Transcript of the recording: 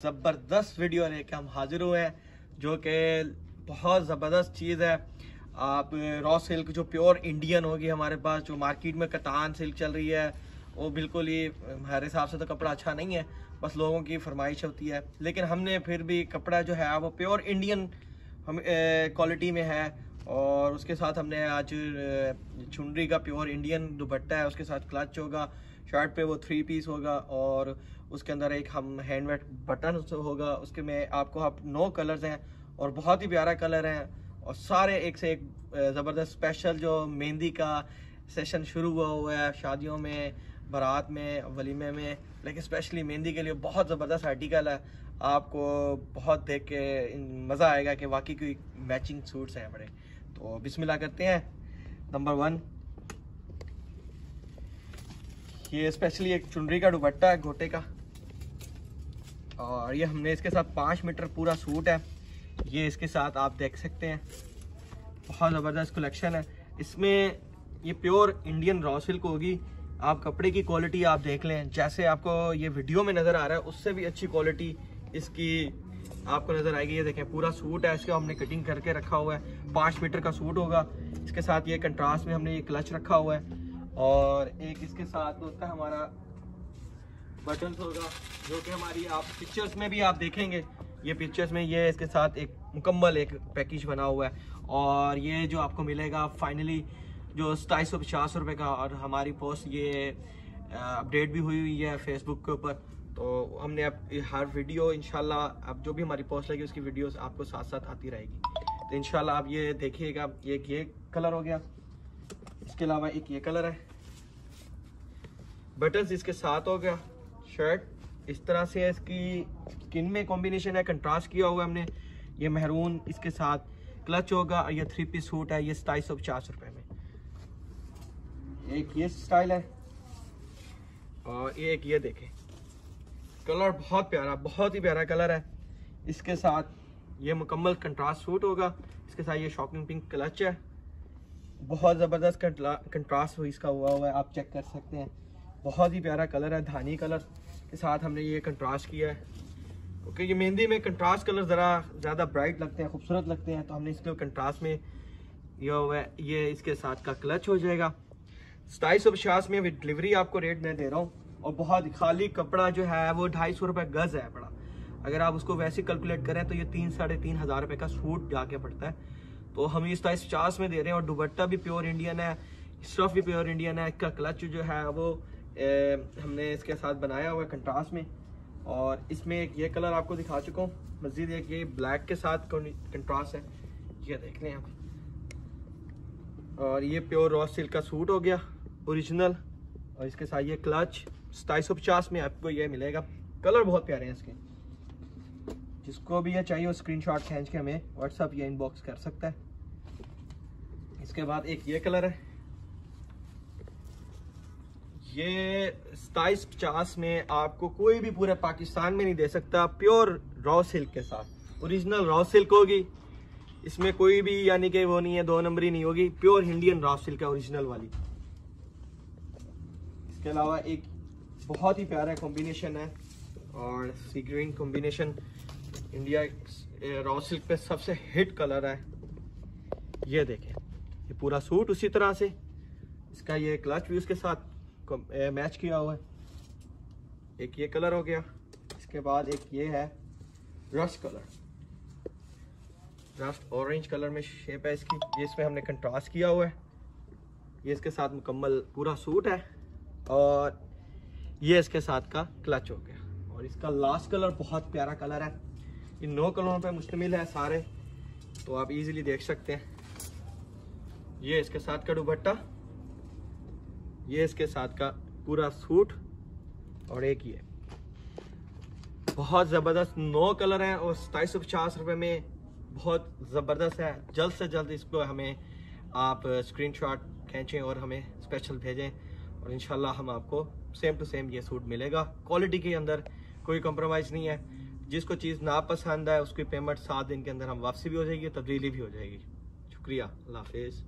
ज़बरदस्त वीडियो लेके हम हाजिर हुए हैं, जो कि बहुत ज़बरदस्त चीज़ है। आप रॉ सिल्क जो प्योर इंडियन होगी हमारे पास, जो मार्केट में कतान सिल्क चल रही है, वो बिल्कुल ही हमारे हिसाब से तो कपड़ा अच्छा नहीं है, बस लोगों की फरमाइश होती है। लेकिन हमने फिर भी कपड़ा जो है, वो प्योर इंडियन हम क्वालिटी में है, और उसके साथ हमने आज चुनरी का प्योर इंडियन दुपट्टा है, उसके साथ क्लच होगा। शर्ट पे वो थ्री पीस होगा और उसके अंदर एक हम हैंडमेड बटन होगा, उसके में आपको आप नौ कलर्स हैं और बहुत ही प्यारा कलर है और सारे एक से एक ज़बरदस्त स्पेशल जो मेहंदी का सेशन शुरू हुआ हुआ है, शादियों में, बारात में वलीमे में लेकिन स्पेशली मेहंदी के लिए बहुत ज़बरदस्त आर्टिकल है। आपको बहुत देख के मज़ा आएगा कि वाकई कोई मैचिंग सूट्स हैं बड़े। तो बिस्मिल्लाह करते हैं। नंबर वन ये स्पेशली एक चुनरी का दुपट्टा है, घोटे का। और ये हमने इसके साथ पाँच मीटर पूरा सूट है। ये इसके साथ आप देख सकते हैं। बहुत ज़बरदस्त कलेक्शन है। इसमें ये प्योर इंडियन रॉ सिल्क होगी। आप कपड़े की क्वालिटी आप देख लें। जैसे आपको ये वीडियो में नज़र आ रहा है, उससे भी अच्छी क्वालिटी इसकी आपको नज़र आएगी। ये देखें, पूरा सूट है। इसका हमने कटिंग करके रखा हुआ है। पाँच मीटर का सूट होगा। इसके साथ ये कंट्रास्ट में हमने ये क्लच रखा हुआ है। और एक इसके साथ होता है हमारा बटन होगा जो कि हमारी आप पिक्चर्स में भी आप देखेंगे। ये पिक्चर्स में ये इसके साथ एक मुकम्मल एक पैकेज बना हुआ है। और ये जो आपको मिलेगा फाइनली जो सताईस सौ पचास रुपये का और हमारी पोस्ट ये अपडेट भी हुई हुई है फेसबुक के ऊपर। तो हमने अब हर वीडियो इनशाला अब जो भी हमारी पोस्ट लगी उसकी वीडियोस आपको साथ साथ आती रहेगी। तो इनशाला आप ये देखिएगा एक ये कलर हो गया। इसके अलावा एक ये कलर है। बटन्स इसके साथ हो गया। शर्ट इस तरह से इसकी स्किन में कॉम्बिनेशन है कंट्रास्ट किया हुआ हमने। ये महरून इसके साथ क्लच होगा और ये थ्री पीस सूट है, ये सताईस सौ पचास रुपये में। एक ये स्टाइल है और एक ये देखें। कलर बहुत प्यारा, बहुत ही प्यारा कलर है। इसके साथ ये मुकम्मल कंट्रास्ट सूट होगा। इसके साथ ये शॉकिंग पिंक क्लच है। बहुत ज़बरदस्त कंट्रास्ट इसका हुआ हुआ है, आप चेक कर सकते हैं। बहुत ही प्यारा कलर है, धानी कलर के साथ हमने ये कंट्रास्ट किया है। क्योंकि ये मेहंदी में कंट्रास्ट कलर ज़रा ज़्यादा ब्राइट लगते हैं, खूबसूरत लगते हैं तो हमने इसके कंट्रास्ट में ये हुआ ये इसके साथ का क्लच हो जाएगा। सताईस सौ पचास में डिलीवरी आपको रेट मैं दे रहा हूँ, और बहुत खाली कपड़ा जो है वो ढाई सौ रुपये गज़ है बड़ा। अगर आप उसको वैसे कैलकुलेट करें तो ये तीन, साढ़े तीन हज़ार रुपये का सूट जाके पड़ता है। तो हम ये सताईस पचास में दे रहे हैं, और दुबट्टा भी प्योर इंडियन है स्टफ़ भी प्योर इंडियन है, इसका क्लच जो है वो हमने इसके साथ बनाया हुआ है कंट्रास्ट में। और इसमें एक ये कलर आपको दिखा चुका हूँ। मज़ीद एक ये ब्लैक के साथ कंट्रास्ट है। ये देख लें आप। और ये प्योर रॉ सिल्क का सूट हो गया, ओरिजिनल। और इसके साथ ये क्लच, सताईस में आपको ये मिलेगा। कलर बहुत प्यारे हैं इसके। जिसको भी ये चाहिए, वो स्क्रीनशॉट खींच के हमें व्हाट्सअप या इनबॉक्स कर सकता है। इसके बाद एक ये कलर है। ये सताइस पचास में आपको कोई भी पूरे पाकिस्तान में नहीं दे सकता, प्योर रॉ सिल्क के साथ। ओरिजिनल रॉ सिल्क होगी। इसमें कोई भी यानी कि वो नहीं है, दो नंबरी नहीं होगी। प्योर इंडियन रॉ सिल्क है ओरिजिनल वाली। इसके अलावा एक बहुत ही प्यारा कॉम्बिनेशन है और sea green combination India raw silk पे सबसे हिट कलर है। ये देखें, ये पूरा सूट उसी तरह से। इसका ये क्लच भी उसके साथ मैच किया हुआ है। एक ये कलर हो गया। इसके बाद एक ये है rust colour rust orange colour में शेप है इसकी। ये इसमें हमने कंट्रास्ट किया हुआ है। ये इसके साथ मुकम्मल पूरा सूट है। और ये इसके साथ का क्लच हो गया। और इसका लास्ट कलर बहुत प्यारा कलर है। इन नौ कलरों पे मुश्तमिल है सारे। तो आप इजीली देख सकते हैं। ये इसके साथ का दुपट्टा। ये इसके साथ का पूरा सूट और एक ये। बहुत ज़बरदस्त नौ कलर हैं और सताईस सौ पचास रुपये में बहुत ज़बरदस्त है। जल्द से जल्द इसको हमें आप स्क्रीनशॉट खींचें और हमें स्पेशल भेजें और इन हम आपको सेम टू सेम ये सूट मिलेगा। क्वालिटी के अंदर कोई कम्प्रोमाइज़ नहीं है। जिसको चीज़ ना पसंद है, उसकी पेमेंट सात दिन के अंदर हम वापसी भी हो जाएगी, तब्दीली भी हो जाएगी। शुक्रिया। अल्लाह हाफिज़।